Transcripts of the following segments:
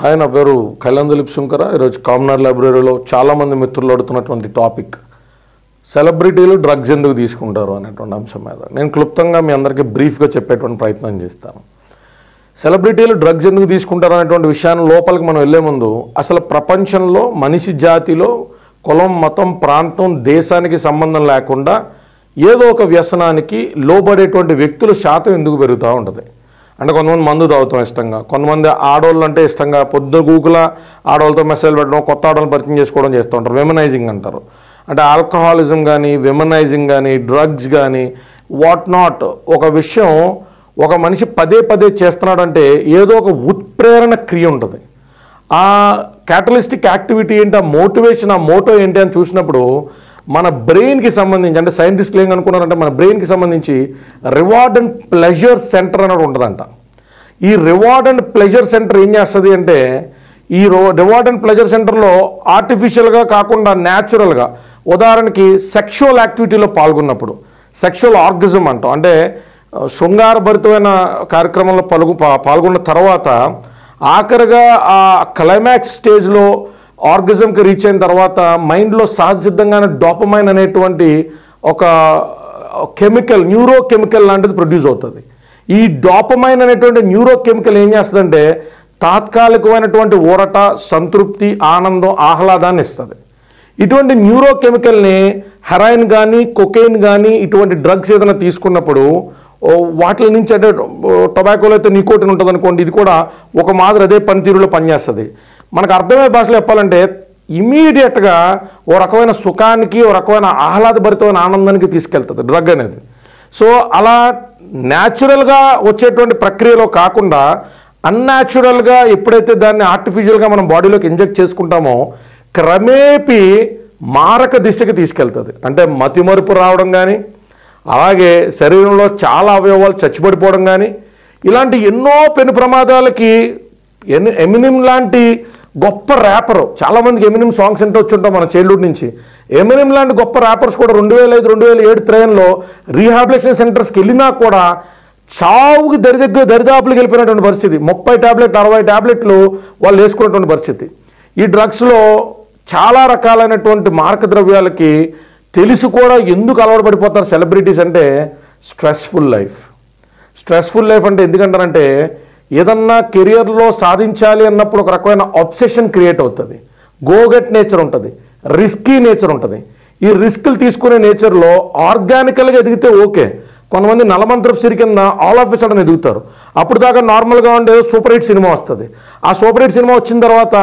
Hi నా పేరు కళ్యాణ్ దిలీప్ శంకర. ఈరోజు కామనర్ లైబ్రరీలో చాలామంది మిత్రులు అడుగుతున్నటువంటి టాపిక్ సెలబ్రిటీలు డ్రగ్స్ ఎందుకు తీసుకుంటారు అనేటువంటి అంశం మీద. నేను క్లుప్తంగా మీ అందరికీ బ్రీఫ్గా చెప్పేటువంటి ప్రయత్నం చేస్తాను. సెలబ్రిటీలు డ్రగ్స్ ఎందుకు తీసుకుంటారు అనేటువంటి విషయాన్ని లోపలికి మనం వెళ్ళే ముందు అసలు ప్రపంచంలో మనిషి జాతిలో కులం మతం ప్రాంతం దేశానికి సంబంధం లేకుండా ఏదో ఒక వ్యసనానికి లోబడేటువంటి వ్యక్తుల శాతం ఎందుకు పెరుగుతూ ఉంటుంది? అంటే కొంతమంది మందు తాగుతాం ఇష్టంగా. కొంతమంది ఆడవాళ్ళు అంటే ఇష్టంగా పొద్దు గూగుల ఆడవాళ్ళతో మెసేజ్ పెట్టడం కొత్త ఆడవాళ్ళని పరిచయం చేసుకోవడం చేస్తూ ఉంటారు. వెమనైజింగ్ అంటారు. అంటే ఆల్కహాలిజం కానీ వెమనైజింగ్ కానీ డ్రగ్స్ కానీ వాట్ నాట్ ఒక విషయం ఒక మనిషి పదే పదే చేస్తున్నాడంటే ఏదో ఒక ఉత్ప్రేరణ క్రియ ఉంటుంది. ఆ క్యాటలిస్టిక్ యాక్టివిటీ ఏంటి ఆ మోటివేషన్ ఆ మోటో ఏంటి అని చూసినప్పుడు మన బ్రెయిన్కి సంబంధించి అంటే సైంటిస్టులు ఏం అనుకున్నారంటే మన బ్రెయిన్కి సంబంధించి రివార్డ్ అండ్ ప్లెజర్ సెంటర్ అనేది ఉంటుందంట. ఈ రివార్డ్ అండ్ ప్లెజర్ సెంటర్ ఏం చేస్తుంది అంటే ఈ రో రివార్డ్ అండ్ ప్లెజర్ సెంటర్లో ఆర్టిఫిషియల్గా కాకుండా న్యాచురల్గా ఉదాహరణకి సెక్షువల్ యాక్టివిటీలో పాల్గొన్నప్పుడు సెక్షువల్ ఆర్గిజం అంటాం. అంటే శృంగారభరితమైన కార్యక్రమంలో పాల్గొ పాల్గొన్న తర్వాత ఆఖరిగా ఆ క్లైమాక్స్ స్టేజ్లో ఆర్గిజంకి రీచ్ అయిన తర్వాత మైండ్లో సహజ సిద్ధంగానే డోపమైన్ అనేటువంటి ఒక కెమికల్ న్యూరో కెమికల్ లాంటిది ప్రొడ్యూస్ అవుతుంది. ఈ డోపమైన్ అనేటువంటి న్యూరో కెమికల్ ఏం చేస్తుందంటే తాత్కాలికమైనటువంటి ఊరట సంతృప్తి ఆనందం ఆహ్లాదాన్ని ఇస్తుంది. ఇటువంటి న్యూరో కెమికల్ని హెరాయిన్ కానీ కొకెయిన్ కానీ ఇటువంటి డ్రగ్స్ ఏదైనా తీసుకున్నప్పుడు వాటి నుంచి అంటే టొబాకోలో అయితే నికోటిన్ ఉంటుంది అనుకోండి ఇది కూడా ఒక మాదిరి అదే పనితీరులో పనిచేస్తుంది. మనకు అర్థమయ్యే భాషలో చెప్పాలంటే ఇమీడియట్గా ఓ రకమైన సుఖానికి ఓ రకమైన ఆహ్లాదభరితమైన ఆనందానికి తీసుకెళ్తుంది డ్రగ్ అనేది. సో అలా న్యాచురల్గా వచ్చేటువంటి ప్రక్రియలో కాకుండా అన్యాచురల్గా ఎప్పుడైతే దాన్ని ఆర్టిఫిషియల్గా మనం బాడీలోకి ఇంజెక్ట్ చేసుకుంటామో క్రమేపీ మారక దిశకి తీసుకెళ్తుంది. అంటే మతిమరుపు రావడం కానీ అలాగే శరీరంలో చాలా అవయవాలు చచ్చిపడిపోవడం కానీ ఇలాంటి ఎన్నో పెను ప్రమాదాలకి ఎన్ ఎమినిమ్ లాంటి గొప్ప ర్యాపర్. చాలామందికి ఎమినిమ్ సాంగ్స్ అంటే వచ్చుంటాం మన చైల్డ్హుడ్ నుంచి. ఎమినిమ్ లాంటి గొప్ప ర్యాపర్స్ కూడా రెండు వేల ఐదు రెండు వేల ఏడు ట్రైన్లో రీహాబిలేషన్ సెంటర్స్కి వెళ్ళినా కూడా చావుకి దరి దగ్గర దరిదాపులకు వెళ్ళిపోయినటువంటి పరిస్థితి. ముప్పై టాబ్లెట్ అరవై టాబ్లెట్లు వాళ్ళు వేసుకున్నటువంటి పరిస్థితి. ఈ డ్రగ్స్లో చాలా రకాలైనటువంటి మారక ద్రవ్యాలకి తెలిసి కూడా ఎందుకు అలవాటు పడిపోతారు సెలబ్రిటీస్ అంటే స్ట్రెస్ఫుల్ లైఫ్ స్ట్రెస్ఫుల్ లైఫ్ అంటే ఎందుకంటారంటే ఏదన్నా కెరియర్లో సాధించాలి అన్నప్పుడు ఒక రకమైన ఆబ్సెషన్ క్రియేట్ అవుతుంది. గోగట్ నేచర్ ఉంటుంది. రిస్కీ నేచర్ ఉంటుంది. ఈ రిస్క్లు తీసుకునే నేచర్లో ఆర్గానికల్గా ఎదిగితే ఓకే. కొంతమంది నలమంత్రపు సిరి కింద ఆల్ ఆఫ్ సడన్ ఎదుగుతారు. అప్పుడు దాకా నార్మల్గా ఉండే సూపర్ హిట్ సినిమా వస్తుంది. ఆ సూపర్ హిట్ సినిమా వచ్చిన తర్వాత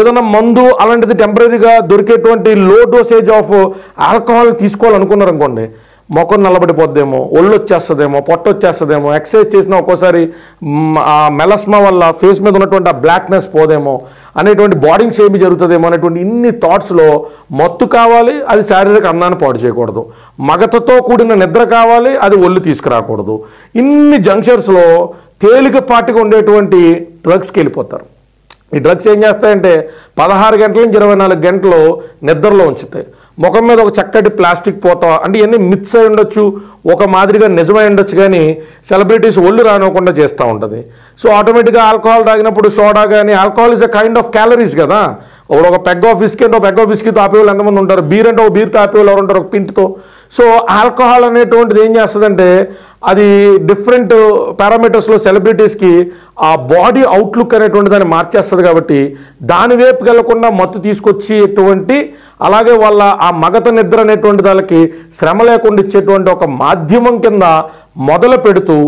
ఏదైనా మందు అలాంటిది టెంపరీగా దొరికేటువంటి లో డోసేజ్ ఆఫ్ ఆల్కహాల్ తీసుకోవాలనుకున్నారు అనుకోండి ముఖం నల్లబడిపోద్దేమో ఒళ్ళు వచ్చేస్తుందేమో పొట్ట వచ్చేస్తుందేమో ఎక్సర్సైజ్ చేసినా ఒక్కోసారి ఆ మెలస్మా వల్ల ఫేస్ మీద ఉన్నటువంటి ఆ బ్లాక్నెస్ పోదేమో అనేటువంటి బాడీస్ ఏమి జరుగుతుందేమో అనేటువంటి ఇన్ని థాట్స్లో మత్తు కావాలి అది శారీరక అందాన్ని పాడు చేయకూడదు. మగతతో కూడిన నిద్ర కావాలి అది ఒళ్ళు తీసుకురాకూడదు. ఇన్ని జంక్షన్స్లో తేలికపాటిగా ఉండేటువంటి డ్రగ్స్కి వెళ్ళిపోతారు. ఈ డ్రగ్స్ ఏం చేస్తాయంటే పదహారు గంటల నుంచి ఇరవై నాలుగు గంటలు నిద్రలో ఉంచుతాయి. ముఖం మీద ఒక చక్కటి ప్లాస్టిక్ పోత అంటే ఇవన్నీ మిత్స్ అయి ఉండొచ్చు ఒక మాదిరిగా నిజమై ఉండొచ్చు కానీ సెలబ్రిటీస్ ఒళ్ళు రానివ్వకుండా చేస్తూ ఉంటుంది. సో ఆటోమేటిక్గా ఆల్కహాల్ తాగినప్పుడు సోడా కానీ alcohol is a kind of calories కదా. ఒకడు ఒక పెగ్ ఆఫ్ విస్కీ అంటే ఒక పెగ్ ఆఫ్ విస్కీ ఆపేవాళ్ళు ఎంతమంది ఉంటారు? బీర్ అంటే ఒక బీర్ ఆపేవాళ్ళు ఎవరు ఉంటారు ఒక పింట్తో సో ఆల్కహాల్ అనేటువంటిది ఏం చేస్తుందంటే అది డిఫరెంట్ పారామీటర్స్లో సెలబ్రిటీస్కి ఆ బాడీ అవుట్లుక్ అనేటువంటి దాన్ని మార్చేస్తుంది కాబట్టి దాని వైపుకి వెళ్ళకుండా మత్తు తీసుకొచ్చేటువంటి అలాగే వాళ్ళ ఆ మగత నిద్ర అనేటువంటి దానికి శ్రమ లేకుండా ఇచ్చేటువంటి ఒక మాధ్యమం కింద మొదలు పెడుతూ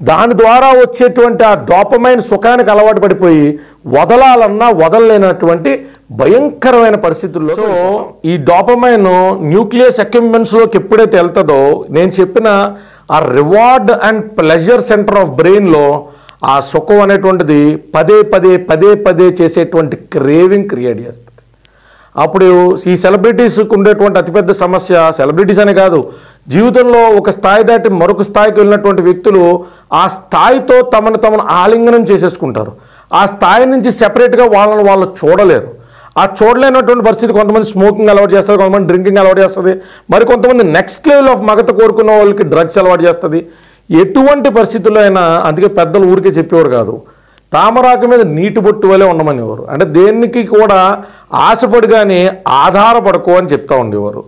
దాని ద్వారా వచ్చేటువంటి ఆ డోపమైన సుఖానికి అలవాటు పడిపోయి వదలాలన్నా వదలలేనటువంటి భయంకరమైన పరిస్థితుల్లో సో ఈ డోపమైన్ న్యూక్లియస్ ఎక్విప్మెంట్స్లోకి ఎప్పుడైతే వెళ్తుందో నేను చెప్పిన ఆ reward and pleasure centre of బ్రెయిన్లో ఆ సుఖం అనేటువంటిది పదే పదే పదే పదే చేసేటువంటి క్రేవింగ్ క్రియేట్ చేస్తుంది. అప్పుడు ఈ సెలబ్రిటీస్కి ఉండేటువంటి అతిపెద్ద సమస్య సెలబ్రిటీస్ అనే కాదు. జీవితంలో ఒక స్థాయి దాటి మరొక స్థాయికి వెళ్ళినటువంటి వ్యక్తులు ఆ స్థాయితో తమను తమను ఆలింగనం చేసేసుకుంటారు. ఆ స్థాయి నుంచి సెపరేట్గా వాళ్ళని వాళ్ళు చూడలేరు. ఆ చూడలేనటువంటి పరిస్థితి కొంతమంది స్మోకింగ్ అలవాటు చేస్తారు కొంతమంది డ్రింకింగ్ అలవాటు చేస్తుంది. మరి కొంతమంది నెక్స్ట్ లెవెల్ ఆఫ్ మగత కోరుకున్న వాళ్ళకి డ్రగ్స్ అలవాటు చేస్తుంది. ఎటువంటి పరిస్థితుల్లో అయినా అందుకే పెద్దలు ఊరికే చెప్పేవారు కాదు. తామరాకు మీద నీటి బొట్టు వలె ఉండమనేవారు. అంటే దేనికి కూడా ఆశపడి కానీ ఆధారపడకు అని చెప్తా ఉండేవారు.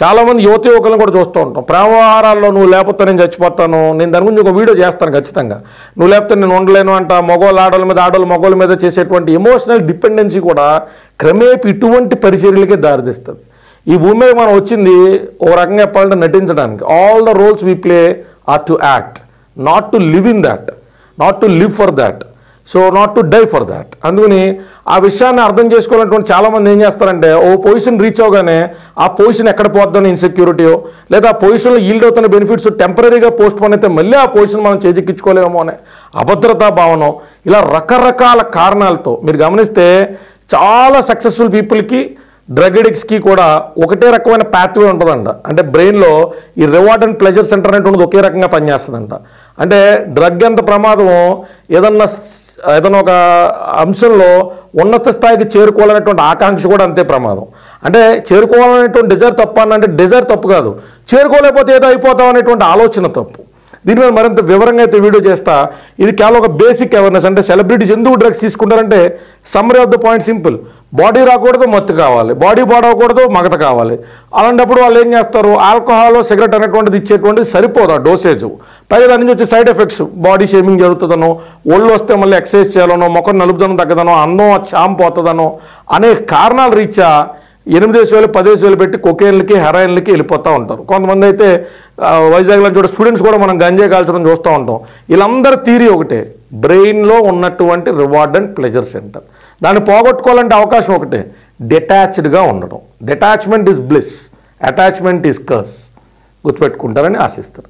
చాలామంది యువత యువకులను కూడా చూస్తూ ఉంటాం. ప్రేమ వ్యవహారాల్లో నువ్వు లేకపోతే నేను చచ్చిపోతాను నేను దాని గురించి ఒక వీడియో చేస్తాను ఖచ్చితంగా. నువ్వు లేకపోతే నేను ఉండలేను అంట మగవాళ్ళు ఆడవాళ్ళ మీద ఆడవాళ్ళు మగవాళ్ళ మీద చేసేటువంటి ఎమోషనల్ డిపెండెన్సీ కూడా క్రమేపీ ఇటువంటి పరిచర్యలకే దారితీస్తుంది. ఈ భూమి మీద మనం వచ్చింది ఓ రకంగా చెప్పాలంటే నటించడానికి. All the roles we play are to act not to live in that not to live for that so not to die for that. అందుకని ఆ విషయాన్ని అర్థం చేసుకోవాలన్నటువంటి చాలామంది ఏం చేస్తారంటే ఓ పొజిషన్ రీచ్ అవగానే ఆ పొజిషన్ ఎక్కడ పోద్దని ఇన్సెక్యూరిటీయో లేదా ఆ పొజిషన్లో ఈల్డ్ అవుతున్న బెనిఫిట్స్ టెంపరీగా పోస్ట్ పోన్ అయితే మళ్ళీ ఆ పొజిషన్ మనం చేజెక్కించుకోలేమో అనే అభద్రతా భావన ఇలా రకరకాల కారణాలతో మీరు గమనిస్తే చాలా సక్సెస్ఫుల్ పీపుల్కి డ్రగ్ ఎడిక్ట్స్కి కూడా ఒకటే రకమైన ప్యాత్వే ఉంటుందంట. అంటే బ్రెయిన్లో ఈ రివార్డ్ అండ్ ప్లెజర్ సెంటర్ అనేది ఒకే రకంగా పనిచేస్తుందంట. అంటే డ్రగ్ ఎంత ప్రమాదం ఏదన్నా ఏదైనా ఒక అంశంలో ఉన్నత స్థాయికి చేరుకోవాలనేటువంటి ఆకాంక్ష కూడా అంతే ప్రమాదం. అంటే చేరుకోవాలనేటువంటి డిజైర్ తప్ప అంటే డిజైర్ తప్పు కాదు. చేరుకోలేకపోతే ఏదో అయిపోతాం అనేటువంటి ఆలోచన తప్పు. దీని మీద మరింత వివరంగా అయితే వీడియో చేస్తా. ఇది కేవలం ఒక బేసిక్ అవేర్నెస్ అంటే సెలబ్రిటీస్ ఎందుకు drugs తీసుకుంటారంటే summary of the point simple body రాకూడదు మత్తు కావాలి. బాడీ పాడవకూడదు మగత కావాలి. అలాంటప్పుడు వాళ్ళు ఏం చేస్తారు? ఆల్కహాల్ సిగరెట్ అనేటువంటిది ఇచ్చేటువంటిది సరిపోదు ఆ డోసేజ్ పైగా దాని నుంచి వచ్చే సైడ్ ఎఫెక్ట్స్ బాడీ షేమింగ్ జరుగుతుందనో ఒళ్ళు వస్తే మళ్ళీ ఎక్సర్సైజ్ చేయాలనో ముఖం నలుపుదనం తగ్గదనో అన్నం చాం పోతుందనో అనే కారణాల రీత్యా ఎనిమిదేసి వేలు పదేసి వేలు పెట్టి కొకేన్లకి హెరాయిన్లకి వెళ్ళిపోతూ ఉంటారు. కొంతమంది అయితే వైజాగ్లో చూడ స్టూడెంట్స్ కూడా మనం గంజే కాల్చడం చూస్తూ ఉంటాం. వీళ్ళందరి థీరీ ఒకటే బ్రెయిన్లో ఉన్నటువంటి రివార్డ్ అండ్ ప్లెజర్ సెంటర్. దాన్ని పోగొట్టుకోవాలంటే అవకాశం ఒకటే డిటాచ్డ్గా ఉండడం. Detachment is bliss attachment is curse. గుర్తుపెట్టుకుంటారని ఆశిస్తారు